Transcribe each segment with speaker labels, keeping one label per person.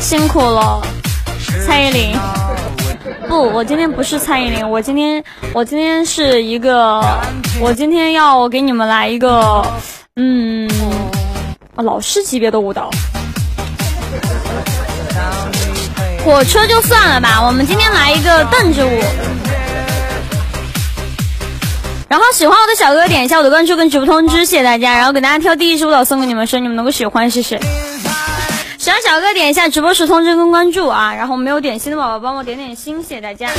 Speaker 1: 辛苦了，蔡依林。不，我今天不是蔡依林，我今天我今天是一个，我今天要给你们来一个，嗯，老师级别的舞蹈。火车就算了吧，我们今天来一个凳子舞。然后喜欢我的小哥哥点一下我的关注跟直播通知，谢谢大家。然后给大家挑第一支舞蹈送给你们，希望你们能够喜欢，谢谢。小哥点一下直播时通知跟关注啊然后没有点心的宝宝帮我点点心谢谢大家。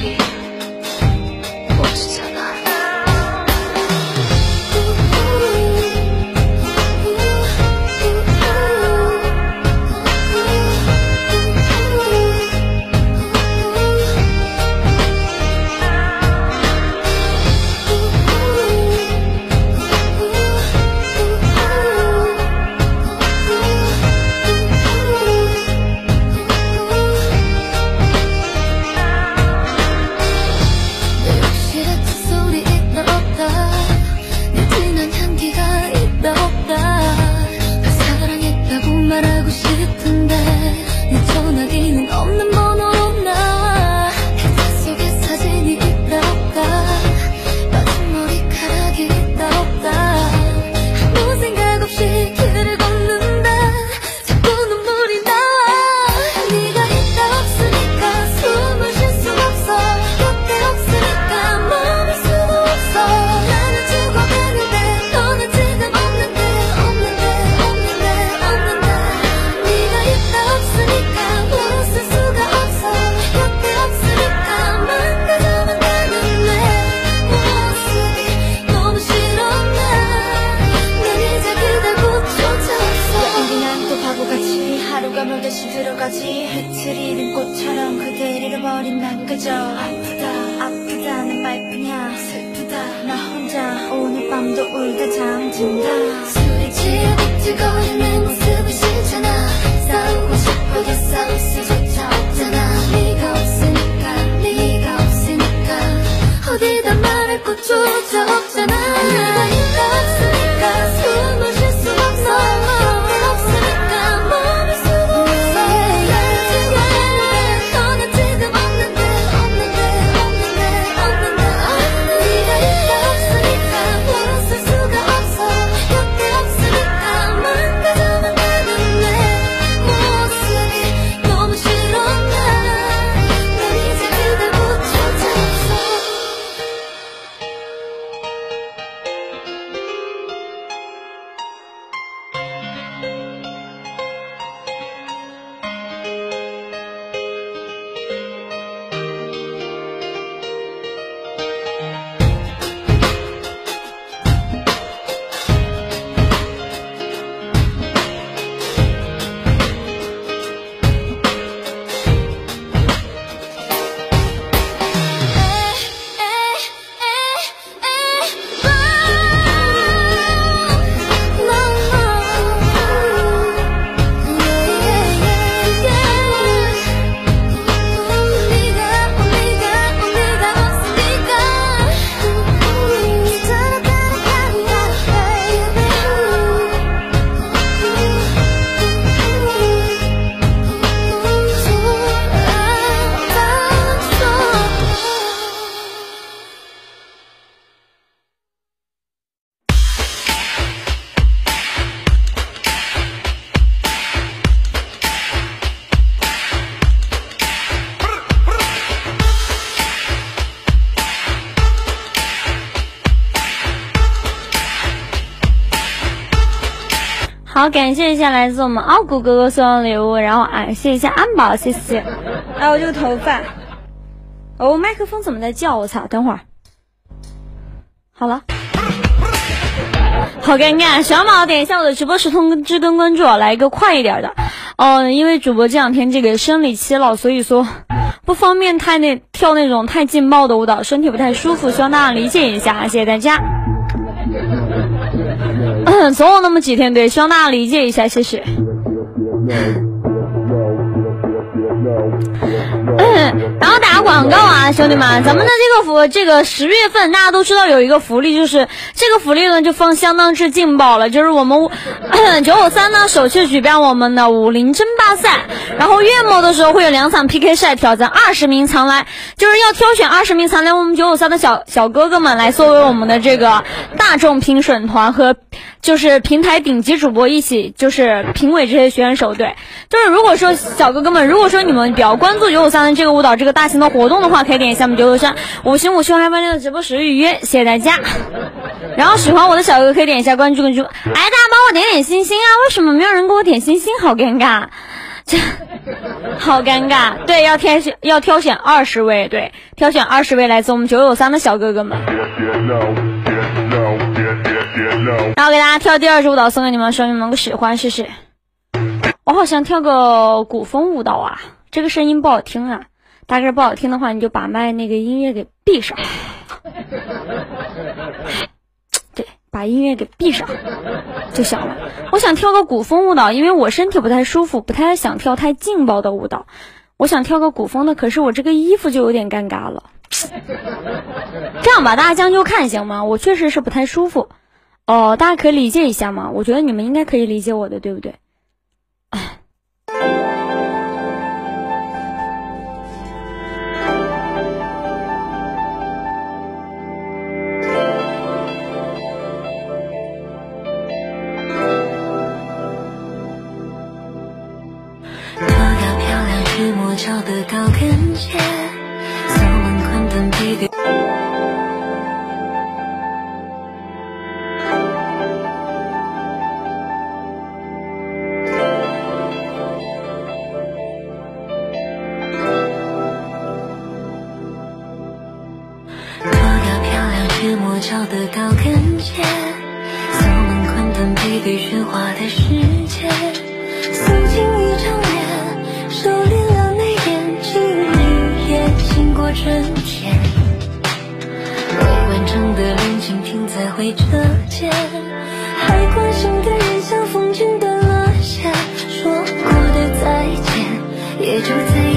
Speaker 1: You.
Speaker 2: 까지 해치리는 꽃처럼 그대를 잃어버린 난 그저
Speaker 1: 아프다.
Speaker 2: 아프다는 말뿐이야.
Speaker 1: 슬프다. 나
Speaker 2: 혼자 오늘 밤도 울다 잠든다.
Speaker 1: 술이집에 뜨고 있는 모습이 싫잖아. 싸우고 싶어겠어 수조차 없잖아. 네가 없으니까 네가 없으니까. 어디다 말할 곳조차 없
Speaker 3: 好，感谢一下来自我们傲骨哥哥送的礼物，然后感谢一下安保，谢谢。还有这个头发，哦，麦克风怎么在叫？我操！等会儿，好了。好尴尬，小马点一下我的直播时通知跟关注，来一个快一点的。哦，因为主播这两天这个生理期了，所以说不方便太那跳那种太劲爆的舞蹈，身体不太舒服，希望大家理解一下，谢谢大家。总有那么几天，对，希望大家理解一下，谢谢。然后打广告啊，兄弟们，咱们的这个福，这个十月份大家都知道有一个福利，就是这个福利呢就放相当之劲爆了，就是我们 九五三呢首次举办我们的武林争霸赛，然后月末的时候会有两场 PK 赛，挑战二十名常来，就是要挑选二十名常来我们九五三的小小哥哥们来作为我们的这个大众评审团和就是平台顶级主播一起就是评委这些选手，对，就是如果说小哥哥们，如果说你们比较关注九五三的这个舞蹈这个大型的活动的话，可以点一下我们九九三五星五星开饭店的直播时预约，谢谢大家。然后喜欢我的小哥哥可以点一下关注关注。哎，大家帮我点点星星啊！为什么没有人给我点星星？好尴尬，这好尴尬。对，要挑选要挑选二十位，对，挑选二十位来自我们九九三的小哥哥们。然后给大家跳第二支舞蹈，送给你们，说你们喜欢，谢谢。我好想跳个古风舞蹈啊，这个声音不好听啊。大哥不好听的话，你就把麦那个音乐给闭上。对，把音乐给闭上就行了。我想跳个古风舞蹈，因为我身体不太舒服，不太想跳太劲爆的舞蹈。我想跳个古风的，可是我这个衣服就有点尴尬了。这样吧，大家将就看行吗？我确实是不太舒服。哦，大家可以理解一下吗？我觉得你们应该可以理解我的，对不对？桥的高跟鞋，漂亮却磨脚的高跟鞋，扫满宽灯背对喧哗的世界，素净一张脸，手里。瞬间，未完成的恋情停在回车键，还关心的人像风景断了线，说过的再见，也就再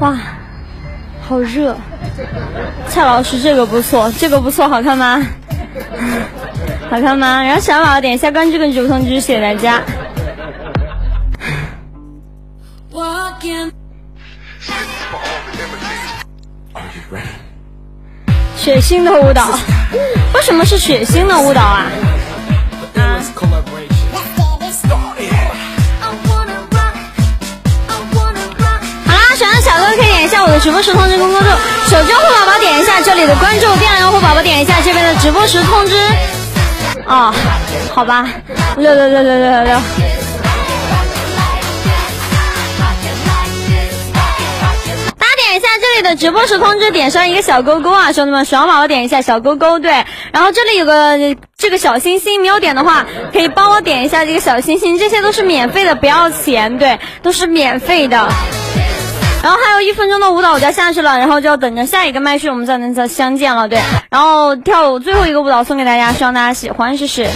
Speaker 3: 哇，好热！蔡老师，这个不错，这个不错，好看吗？好看吗？然后小宝宝点一下关注跟主播通知，谢谢大家。血腥的舞蹈，为什么是血腥的舞蹈啊？好我的直播时通知跟关注，手机用户宝宝点一下这里的关注，电脑用户宝宝点一下这边的直播时通知。哦，好吧，六六六六六六六。大家点一下这里的直播时通知，点上一个小勾勾啊，兄弟们，爽宝宝点一下小勾勾，对，然后这里有个这个小星星，没有点的话可以帮我点一下这个小星星，这些都是免费的，不要钱，对，都是免费的。然后还有一分钟的舞蹈我就要下去了，然后就要等着下一个麦序，我们再能再相见了。对，然后跳舞最后一个舞蹈送给大家，希望大家喜欢，谢谢。